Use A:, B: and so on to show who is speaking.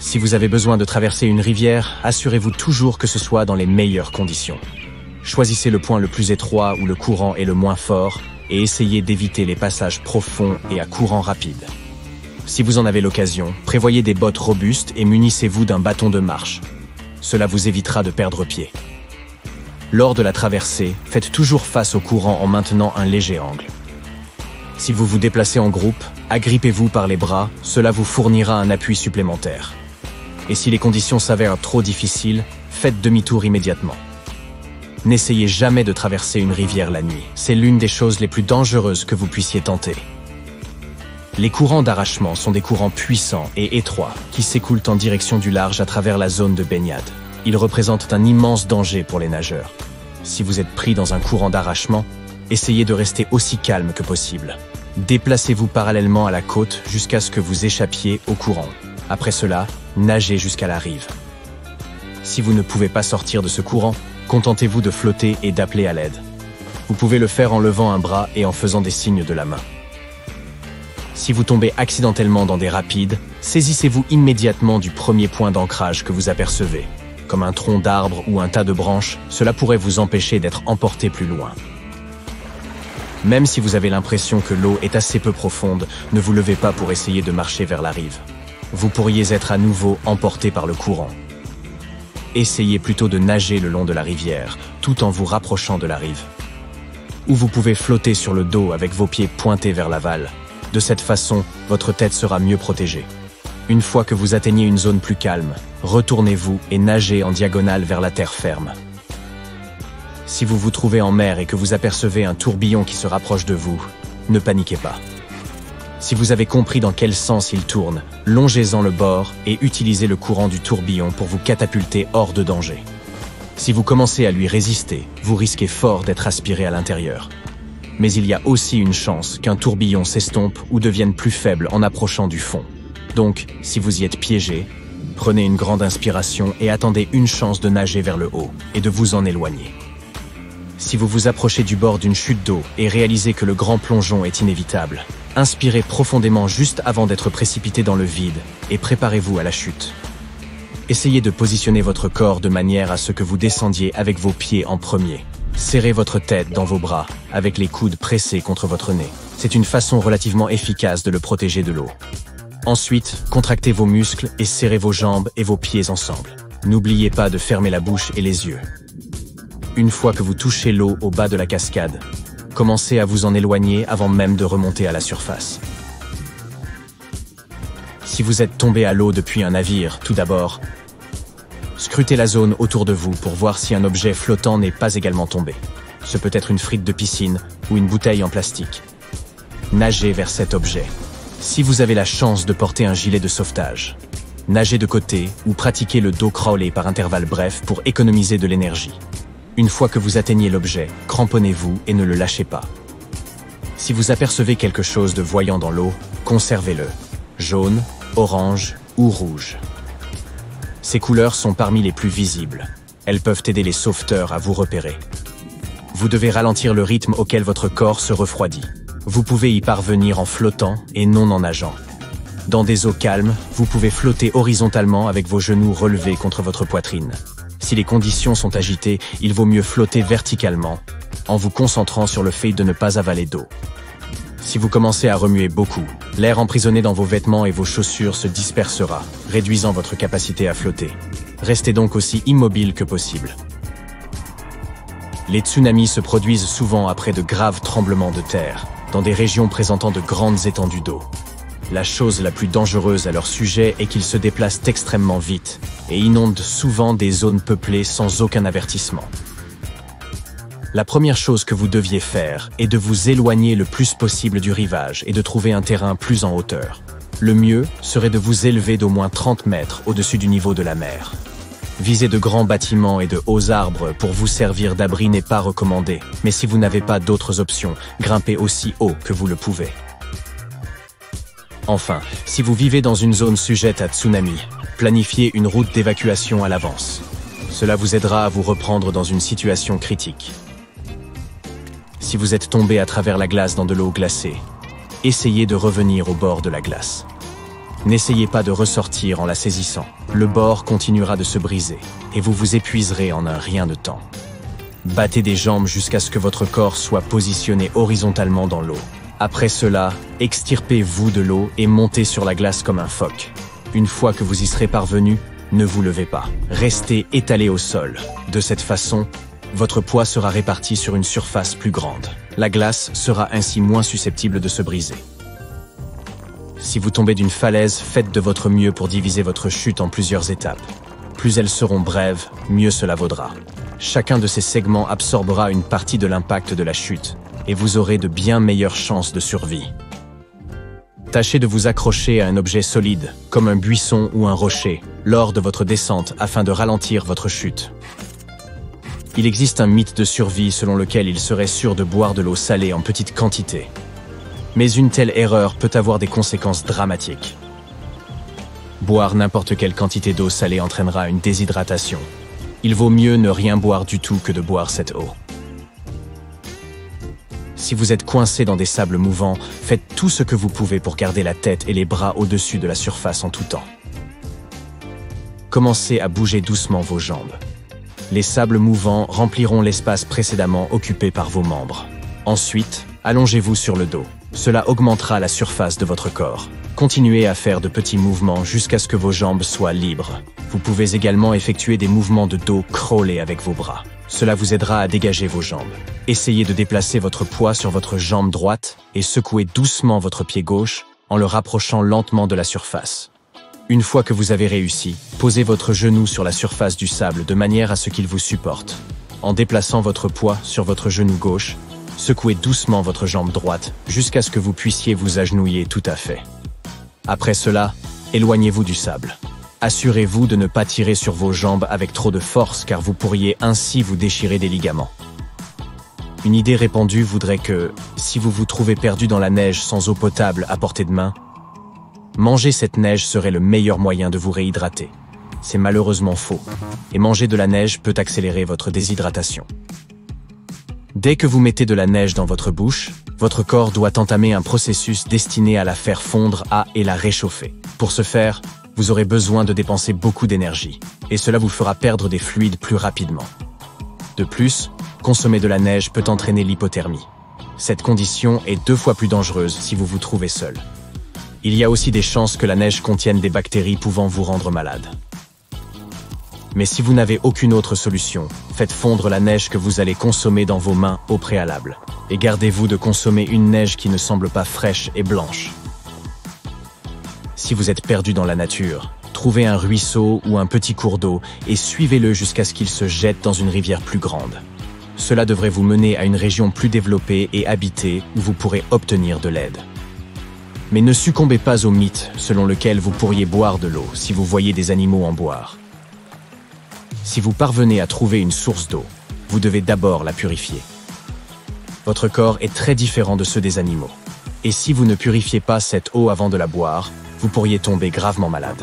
A: Si vous avez besoin de traverser une rivière, assurez-vous toujours que ce soit dans les meilleures conditions. Choisissez le point le plus étroit où le courant est le moins fort et essayez d'éviter les passages profonds et à courant rapide. Si vous en avez l'occasion, prévoyez des bottes robustes et munissez-vous d'un bâton de marche. Cela vous évitera de perdre pied. Lors de la traversée, faites toujours face au courant en maintenant un léger angle. Si vous vous déplacez en groupe, agrippez-vous par les bras, cela vous fournira un appui supplémentaire. Et si les conditions s'avèrent trop difficiles, faites demi-tour immédiatement. N'essayez jamais de traverser une rivière la nuit, c'est l'une des choses les plus dangereuses que vous puissiez tenter. Les courants d'arrachement sont des courants puissants et étroits qui s'écoulent en direction du large à travers la zone de baignade. Ils représentent un immense danger pour les nageurs. Si vous êtes pris dans un courant d'arrachement, essayez de rester aussi calme que possible. Déplacez-vous parallèlement à la côte jusqu'à ce que vous échappiez au courant. Après cela, nagez jusqu'à la rive. Si vous ne pouvez pas sortir de ce courant, contentez-vous de flotter et d'appeler à l'aide. Vous pouvez le faire en levant un bras et en faisant des signes de la main. Si vous tombez accidentellement dans des rapides, saisissez-vous immédiatement du premier point d'ancrage que vous apercevez. Comme un tronc d'arbre ou un tas de branches, cela pourrait vous empêcher d'être emporté plus loin. Même si vous avez l'impression que l'eau est assez peu profonde, ne vous levez pas pour essayer de marcher vers la rive. Vous pourriez être à nouveau emporté par le courant. Essayez plutôt de nager le long de la rivière, tout en vous rapprochant de la rive. Ou vous pouvez flotter sur le dos avec vos pieds pointés vers l'aval, de cette façon, votre tête sera mieux protégée. Une fois que vous atteignez une zone plus calme, retournez-vous et nagez en diagonale vers la terre ferme. Si vous vous trouvez en mer et que vous apercevez un tourbillon qui se rapproche de vous, ne paniquez pas. Si vous avez compris dans quel sens il tourne, longez-en le bord et utilisez le courant du tourbillon pour vous catapulter hors de danger. Si vous commencez à lui résister, vous risquez fort d'être aspiré à l'intérieur mais il y a aussi une chance qu'un tourbillon s'estompe ou devienne plus faible en approchant du fond. Donc, si vous y êtes piégé, prenez une grande inspiration et attendez une chance de nager vers le haut et de vous en éloigner. Si vous vous approchez du bord d'une chute d'eau et réalisez que le grand plongeon est inévitable, inspirez profondément juste avant d'être précipité dans le vide et préparez-vous à la chute. Essayez de positionner votre corps de manière à ce que vous descendiez avec vos pieds en premier Serrez votre tête dans vos bras, avec les coudes pressés contre votre nez. C'est une façon relativement efficace de le protéger de l'eau. Ensuite, contractez vos muscles et serrez vos jambes et vos pieds ensemble. N'oubliez pas de fermer la bouche et les yeux. Une fois que vous touchez l'eau au bas de la cascade, commencez à vous en éloigner avant même de remonter à la surface. Si vous êtes tombé à l'eau depuis un navire, tout d'abord, Scrutez la zone autour de vous pour voir si un objet flottant n'est pas également tombé. Ce peut être une frite de piscine ou une bouteille en plastique. Nagez vers cet objet. Si vous avez la chance de porter un gilet de sauvetage, nagez de côté ou pratiquez le dos crawlé par intervalles brefs pour économiser de l'énergie. Une fois que vous atteignez l'objet, cramponnez-vous et ne le lâchez pas. Si vous apercevez quelque chose de voyant dans l'eau, conservez-le. Jaune, orange ou rouge. Ces couleurs sont parmi les plus visibles. Elles peuvent aider les sauveteurs à vous repérer. Vous devez ralentir le rythme auquel votre corps se refroidit. Vous pouvez y parvenir en flottant et non en nageant. Dans des eaux calmes, vous pouvez flotter horizontalement avec vos genoux relevés contre votre poitrine. Si les conditions sont agitées, il vaut mieux flotter verticalement, en vous concentrant sur le fait de ne pas avaler d'eau. Si vous commencez à remuer beaucoup, l'air emprisonné dans vos vêtements et vos chaussures se dispersera, réduisant votre capacité à flotter. Restez donc aussi immobile que possible. Les tsunamis se produisent souvent après de graves tremblements de terre, dans des régions présentant de grandes étendues d'eau. La chose la plus dangereuse à leur sujet est qu'ils se déplacent extrêmement vite et inondent souvent des zones peuplées sans aucun avertissement. La première chose que vous deviez faire est de vous éloigner le plus possible du rivage et de trouver un terrain plus en hauteur. Le mieux serait de vous élever d'au moins 30 mètres au-dessus du niveau de la mer. Viser de grands bâtiments et de hauts arbres pour vous servir d'abri n'est pas recommandé, mais si vous n'avez pas d'autres options, grimpez aussi haut que vous le pouvez. Enfin, si vous vivez dans une zone sujette à tsunami, planifiez une route d'évacuation à l'avance. Cela vous aidera à vous reprendre dans une situation critique. Si vous êtes tombé à travers la glace dans de l'eau glacée, essayez de revenir au bord de la glace. N'essayez pas de ressortir en la saisissant. Le bord continuera de se briser, et vous vous épuiserez en un rien de temps. Battez des jambes jusqu'à ce que votre corps soit positionné horizontalement dans l'eau. Après cela, extirpez-vous de l'eau et montez sur la glace comme un phoque. Une fois que vous y serez parvenu, ne vous levez pas. Restez étalé au sol. De cette façon, votre poids sera réparti sur une surface plus grande. La glace sera ainsi moins susceptible de se briser. Si vous tombez d'une falaise, faites de votre mieux pour diviser votre chute en plusieurs étapes. Plus elles seront brèves, mieux cela vaudra. Chacun de ces segments absorbera une partie de l'impact de la chute, et vous aurez de bien meilleures chances de survie. Tâchez de vous accrocher à un objet solide, comme un buisson ou un rocher, lors de votre descente afin de ralentir votre chute. Il existe un mythe de survie selon lequel il serait sûr de boire de l'eau salée en petite quantité. Mais une telle erreur peut avoir des conséquences dramatiques. Boire n'importe quelle quantité d'eau salée entraînera une déshydratation. Il vaut mieux ne rien boire du tout que de boire cette eau. Si vous êtes coincé dans des sables mouvants, faites tout ce que vous pouvez pour garder la tête et les bras au-dessus de la surface en tout temps. Commencez à bouger doucement vos jambes les sables mouvants rempliront l'espace précédemment occupé par vos membres. Ensuite, allongez-vous sur le dos. Cela augmentera la surface de votre corps. Continuez à faire de petits mouvements jusqu'à ce que vos jambes soient libres. Vous pouvez également effectuer des mouvements de dos crawlés avec vos bras. Cela vous aidera à dégager vos jambes. Essayez de déplacer votre poids sur votre jambe droite et secouez doucement votre pied gauche en le rapprochant lentement de la surface. Une fois que vous avez réussi, posez votre genou sur la surface du sable de manière à ce qu'il vous supporte. En déplaçant votre poids sur votre genou gauche, secouez doucement votre jambe droite jusqu'à ce que vous puissiez vous agenouiller tout à fait. Après cela, éloignez-vous du sable. Assurez-vous de ne pas tirer sur vos jambes avec trop de force car vous pourriez ainsi vous déchirer des ligaments. Une idée répandue voudrait que, si vous vous trouvez perdu dans la neige sans eau potable à portée de main, Manger cette neige serait le meilleur moyen de vous réhydrater. C'est malheureusement faux, et manger de la neige peut accélérer votre déshydratation. Dès que vous mettez de la neige dans votre bouche, votre corps doit entamer un processus destiné à la faire fondre à et la réchauffer. Pour ce faire, vous aurez besoin de dépenser beaucoup d'énergie, et cela vous fera perdre des fluides plus rapidement. De plus, consommer de la neige peut entraîner l'hypothermie. Cette condition est deux fois plus dangereuse si vous vous trouvez seul. Il y a aussi des chances que la neige contienne des bactéries pouvant vous rendre malade. Mais si vous n'avez aucune autre solution, faites fondre la neige que vous allez consommer dans vos mains au préalable. Et gardez-vous de consommer une neige qui ne semble pas fraîche et blanche. Si vous êtes perdu dans la nature, trouvez un ruisseau ou un petit cours d'eau et suivez-le jusqu'à ce qu'il se jette dans une rivière plus grande. Cela devrait vous mener à une région plus développée et habitée où vous pourrez obtenir de l'aide. Mais ne succombez pas au mythe selon lequel vous pourriez boire de l'eau si vous voyez des animaux en boire. Si vous parvenez à trouver une source d'eau, vous devez d'abord la purifier. Votre corps est très différent de ceux des animaux. Et si vous ne purifiez pas cette eau avant de la boire, vous pourriez tomber gravement malade.